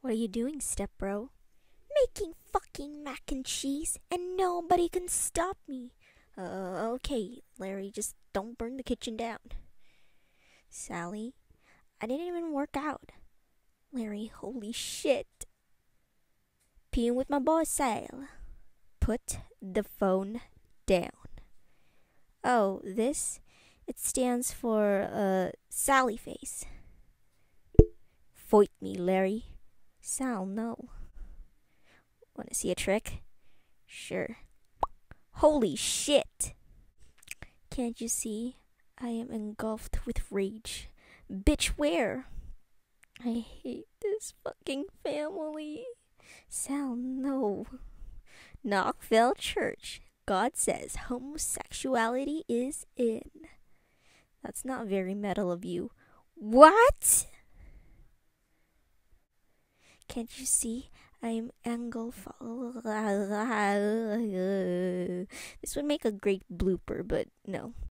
What are you doing, step bro? Making fucking mac and cheese, and nobody can stop me. Uh, okay, Larry, just don't burn the kitchen down. Sally, I didn't even work out. Larry, holy shit. Peeing with my boy Sal. Put the phone down. Oh, this? It stands for, uh, Sally face. Fight me, Larry. Sal, no. Wanna see a trick? Sure. Holy shit! Can't you see? I am engulfed with rage. Bitch, where? I hate this fucking family. Sal, no. Nockfell Church. God says homosexuality is in. That's not very metal of you. What? Can't you see? I am angle. This would make a great blooper, but no.